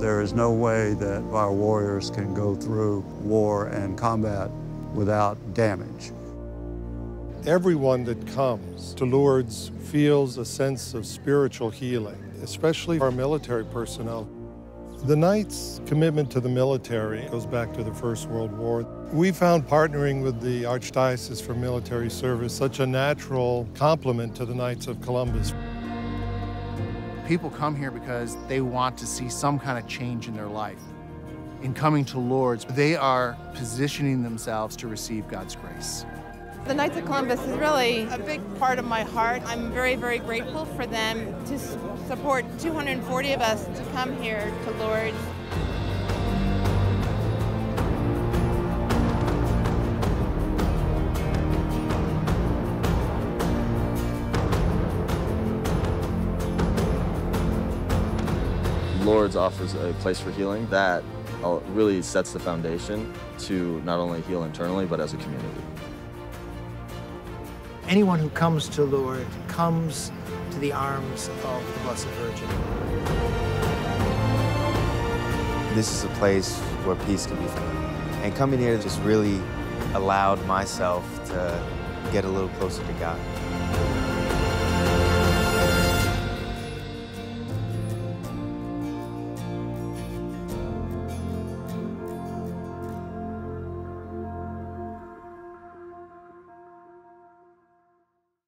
There is no way that our warriors can go through war and combat without damage. Everyone that comes to Lourdes feels a sense of spiritual healing, especially our military personnel. The Knights' commitment to the military goes back to the First World War. We found partnering with the Archdiocese for Military Service such a natural complement to the Knights of Columbus. People come here because they want to see some kind of change in their life. In coming to Lourdes, they are positioning themselves to receive God's grace. The Knights of Columbus is really a big part of my heart. I'm very, very grateful for them to support 240 of us to come here to Lourdes. Lourdes offers a place for healing that uh, really sets the foundation to not only heal internally, but as a community. Anyone who comes to Lourdes comes to the arms of the Blessed Virgin. This is a place where peace can be found. And coming here just really allowed myself to get a little closer to God.